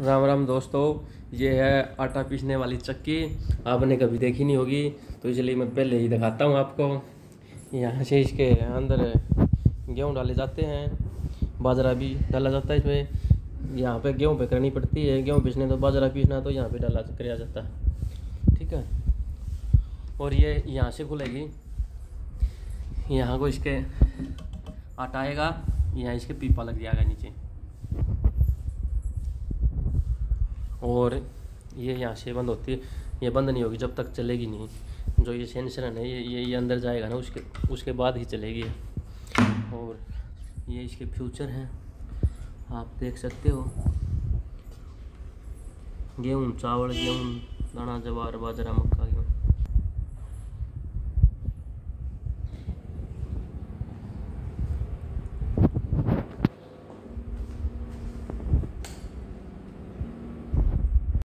राम राम दोस्तों, ये है आटा पीसने वाली चक्की। आपने कभी देखी नहीं होगी तो इसलिए मैं पहले ही दिखाता हूँ आपको। यहाँ से इसके अंदर गेहूँ डाले जाते हैं, बाजरा भी डाला जाता है इसमें। यहाँ पे गेहूँ पे करनी पड़ती है, गेहूँ पीसने तो बाजरा पीसना तो यहाँ पे डाला कराया जाता है। ठीक है? और ये यहाँ से खुलेगी। यहाँ को इसके आटा आएगा, यहाँ इसके पीपा लग जाएगा नीचे। और ये यहाँ से बंद होती है। ये बंद नहीं होगी जब तक चलेगी नहीं। जो ये सेंसर है, ये ये ये अंदर जाएगा ना, उसके उसके बाद ही चलेगी। और ये इसके फ्यूचर हैं। आप देख सकते हो। गेहूँ, चावल, गेहूँ, दाना, जवार, बाजरा, मक्का